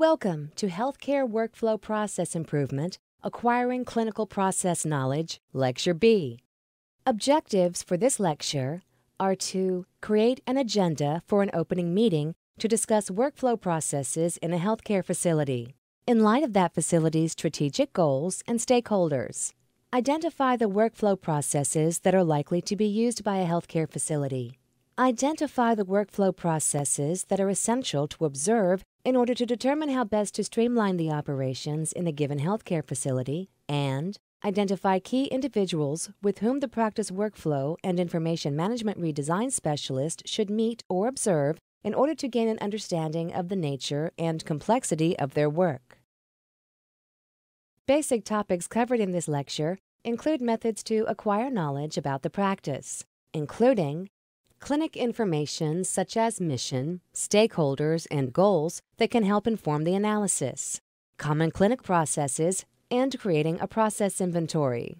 Welcome to Healthcare Workflow Process Improvement Acquiring Clinical Process Knowledge, Lecture B. Objectives for this lecture are to create an agenda for an opening meeting to discuss workflow processes in a healthcare facility, in light of that facility's strategic goals and stakeholders. Identify the workflow processes that are likely to be used by a healthcare facility. Identify the workflow processes that are essential to observe in order to determine how best to streamline the operations in a given healthcare facility, and identify key individuals with whom the practice workflow and information management redesign specialist should meet or observe in order to gain an understanding of the nature and complexity of their work. Basic topics covered in this lecture include methods to acquire knowledge about the practice, including clinic information such as mission, stakeholders, and goals that can help inform the analysis, common clinic processes, and creating a process inventory.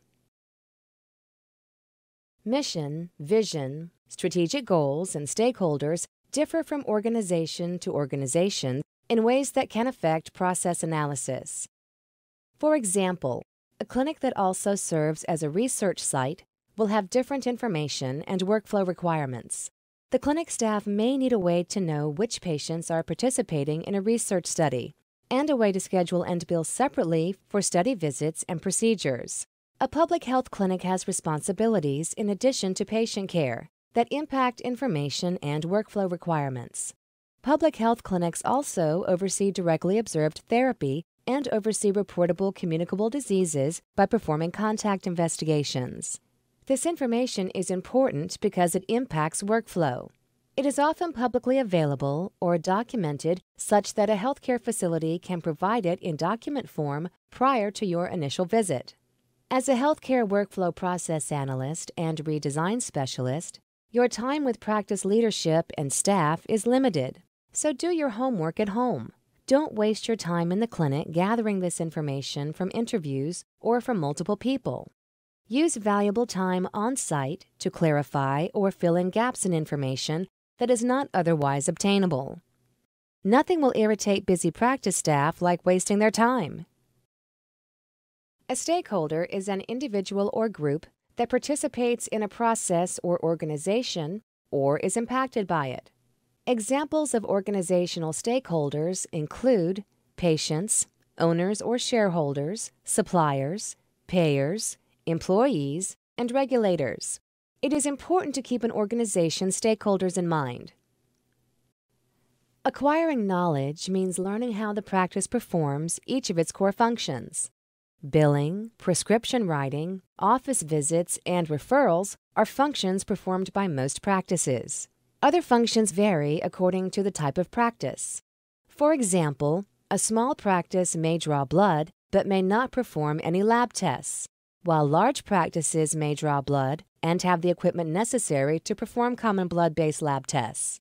Mission, vision, strategic goals, and stakeholders differ from organization to organization in ways that can affect process analysis. For example, a clinic that also serves as a research site will have different information and workflow requirements. The clinic staff may need a way to know which patients are participating in a research study and a way to schedule and bill separately for study visits and procedures. A public health clinic has responsibilities in addition to patient care that impact information and workflow requirements. Public health clinics also oversee directly observed therapy and oversee reportable communicable diseases by performing contact investigations. This information is important because it impacts workflow. It is often publicly available or documented such that a healthcare facility can provide it in document form prior to your initial visit. As a healthcare workflow process analyst and redesign specialist, your time with practice leadership and staff is limited, so do your homework at home. Don't waste your time in the clinic gathering this information from interviews or from multiple people. Use valuable time on site to clarify or fill in gaps in information that is not otherwise obtainable. Nothing will irritate busy practice staff like wasting their time. A stakeholder is an individual or group that participates in a process or organization or is impacted by it. Examples of organizational stakeholders include patients, owners or shareholders, suppliers, payers, employees, and regulators. It is important to keep an organization's stakeholders in mind. Acquiring knowledge means learning how the practice performs each of its core functions. Billing, prescription writing, office visits, and referrals are functions performed by most practices. Other functions vary according to the type of practice. For example, a small practice may draw blood but may not perform any lab tests, while large practices may draw blood and have the equipment necessary to perform common blood based lab tests.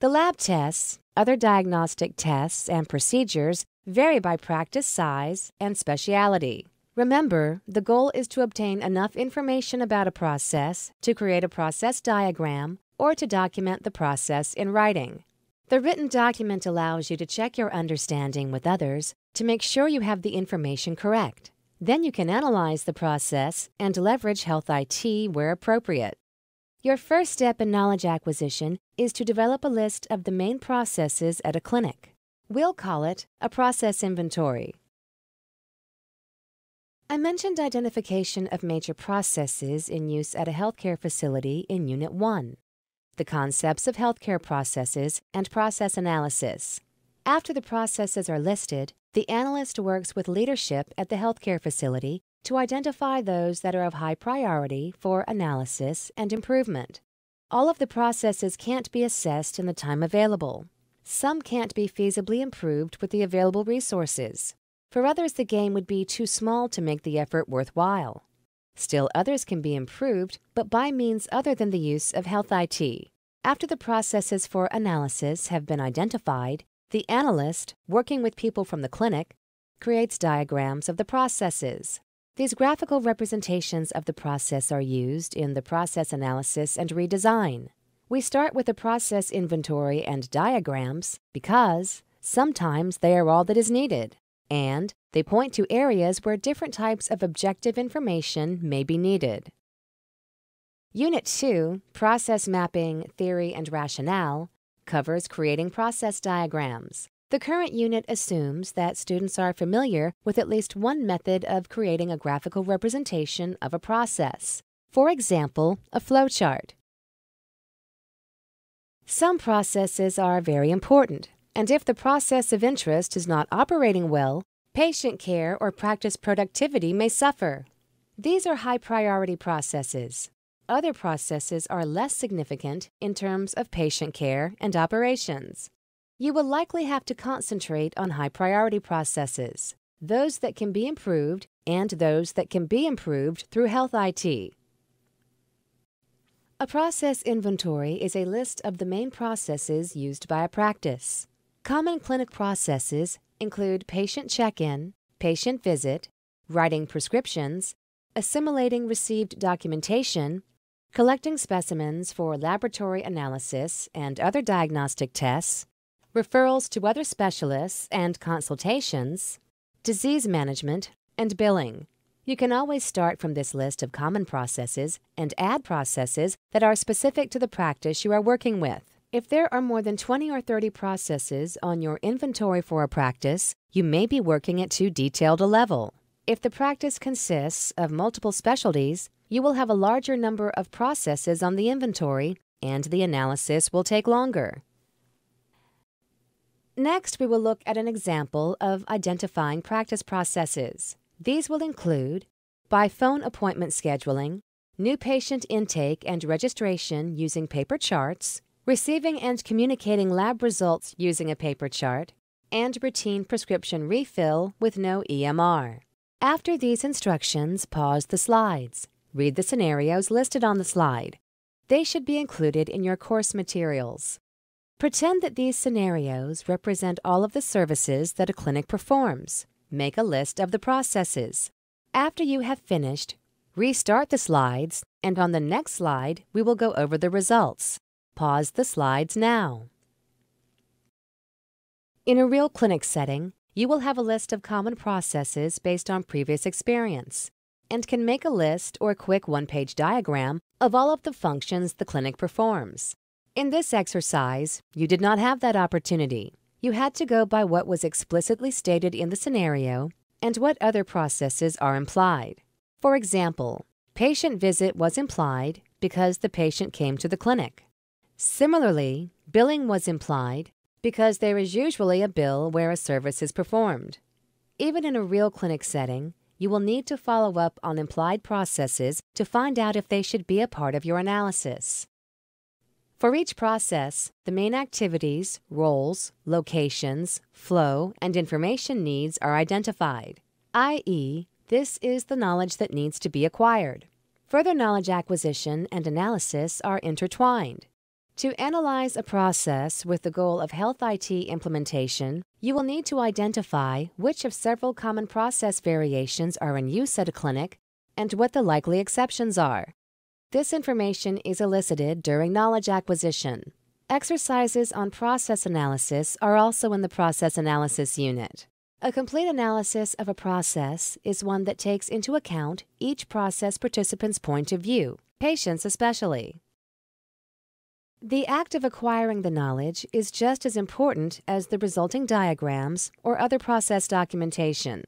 The lab tests, other diagnostic tests, and procedures vary by practice size and speciality. Remember, the goal is to obtain enough information about a process to create a process diagram or to document the process in writing. The written document allows you to check your understanding with others to make sure you have the information correct. Then you can analyze the process and leverage Health IT where appropriate. Your first step in knowledge acquisition is to develop a list of the main processes at a clinic. We'll call it a process inventory. I mentioned identification of major processes in use at a healthcare facility in Unit 1 the concepts of healthcare processes, and process analysis. After the processes are listed, the analyst works with leadership at the healthcare facility to identify those that are of high priority for analysis and improvement. All of the processes can't be assessed in the time available. Some can't be feasibly improved with the available resources. For others, the gain would be too small to make the effort worthwhile. Still, others can be improved, but by means other than the use of Health IT. After the processes for analysis have been identified, the analyst, working with people from the clinic, creates diagrams of the processes. These graphical representations of the process are used in the process analysis and redesign. We start with the process inventory and diagrams because Sometimes they are all that is needed, and they point to areas where different types of objective information may be needed. Unit 2, Process Mapping, Theory and Rationale, covers creating process diagrams. The current unit assumes that students are familiar with at least one method of creating a graphical representation of a process. For example, a flowchart. Some processes are very important, and if the process of interest is not operating well, patient care or practice productivity may suffer. These are high priority processes. Other processes are less significant in terms of patient care and operations you will likely have to concentrate on high priority processes, those that can be improved and those that can be improved through Health IT. A process inventory is a list of the main processes used by a practice. Common clinic processes include patient check-in, patient visit, writing prescriptions, assimilating received documentation, collecting specimens for laboratory analysis and other diagnostic tests, referrals to other specialists and consultations, disease management, and billing. You can always start from this list of common processes and add processes that are specific to the practice you are working with. If there are more than 20 or 30 processes on your inventory for a practice, you may be working at too detailed a level. If the practice consists of multiple specialties, you will have a larger number of processes on the inventory and the analysis will take longer. Next, we will look at an example of identifying practice processes. These will include by phone appointment scheduling, new patient intake and registration using paper charts, receiving and communicating lab results using a paper chart, and routine prescription refill with no EMR. After these instructions, pause the slides. Read the scenarios listed on the slide. They should be included in your course materials. Pretend that these scenarios represent all of the services that a clinic performs. Make a list of the processes. After you have finished, restart the slides, and on the next slide, we will go over the results. Pause the slides now. In a real clinic setting, you will have a list of common processes based on previous experience and can make a list or a quick one-page diagram of all of the functions the clinic performs. In this exercise, you did not have that opportunity. You had to go by what was explicitly stated in the scenario and what other processes are implied. For example, patient visit was implied because the patient came to the clinic. Similarly, billing was implied because there is usually a bill where a service is performed. Even in a real clinic setting, you will need to follow up on implied processes to find out if they should be a part of your analysis. For each process, the main activities, roles, locations, flow, and information needs are identified, i.e., this is the knowledge that needs to be acquired. Further knowledge acquisition and analysis are intertwined. To analyze a process with the goal of health IT implementation, you will need to identify which of several common process variations are in use at a clinic and what the likely exceptions are. This information is elicited during knowledge acquisition. Exercises on process analysis are also in the process analysis unit. A complete analysis of a process is one that takes into account each process participant's point of view, patients especially. The act of acquiring the knowledge is just as important as the resulting diagrams or other process documentation.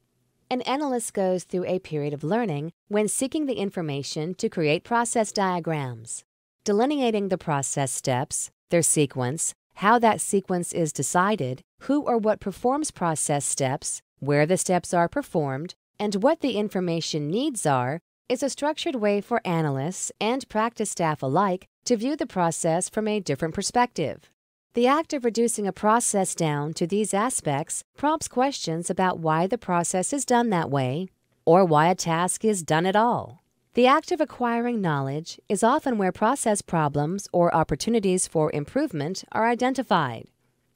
An analyst goes through a period of learning when seeking the information to create process diagrams, delineating the process steps, their sequence, how that sequence is decided, who or what performs process steps, where the steps are performed, and what the information needs are, is a structured way for analysts and practice staff alike to view the process from a different perspective. The act of reducing a process down to these aspects prompts questions about why the process is done that way or why a task is done at all. The act of acquiring knowledge is often where process problems or opportunities for improvement are identified.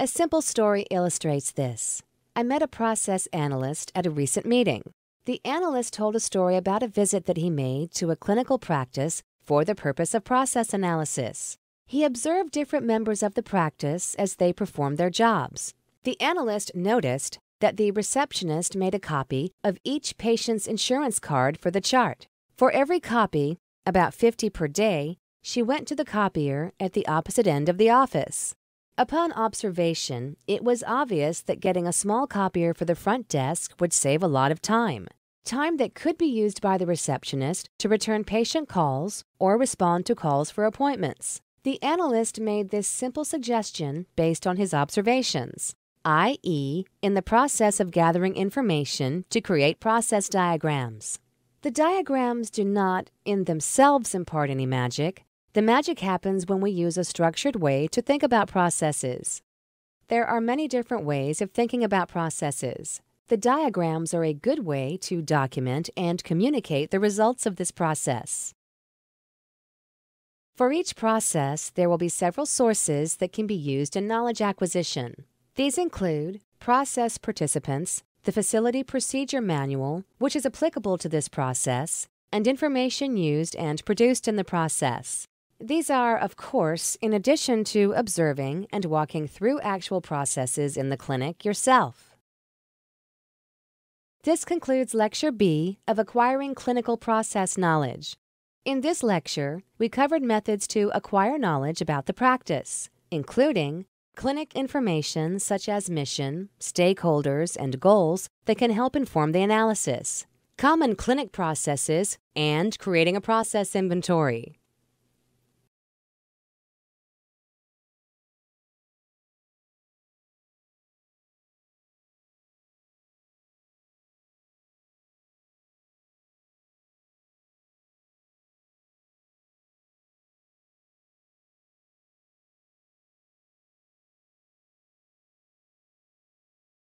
A simple story illustrates this. I met a process analyst at a recent meeting. The analyst told a story about a visit that he made to a clinical practice for the purpose of process analysis. He observed different members of the practice as they performed their jobs. The analyst noticed that the receptionist made a copy of each patient's insurance card for the chart. For every copy, about 50 per day, she went to the copier at the opposite end of the office. Upon observation, it was obvious that getting a small copier for the front desk would save a lot of time. Time that could be used by the receptionist to return patient calls or respond to calls for appointments. The analyst made this simple suggestion based on his observations i.e., in the process of gathering information to create process diagrams. The diagrams do not, in themselves, impart any magic. The magic happens when we use a structured way to think about processes. There are many different ways of thinking about processes. The diagrams are a good way to document and communicate the results of this process. For each process, there will be several sources that can be used in knowledge acquisition. These include process participants, the Facility Procedure Manual, which is applicable to this process, and information used and produced in the process. These are, of course, in addition to observing and walking through actual processes in the clinic yourself. This concludes Lecture B of Acquiring Clinical Process Knowledge. In this lecture, we covered methods to acquire knowledge about the practice, including clinic information such as mission, stakeholders, and goals that can help inform the analysis, common clinic processes, and creating a process inventory.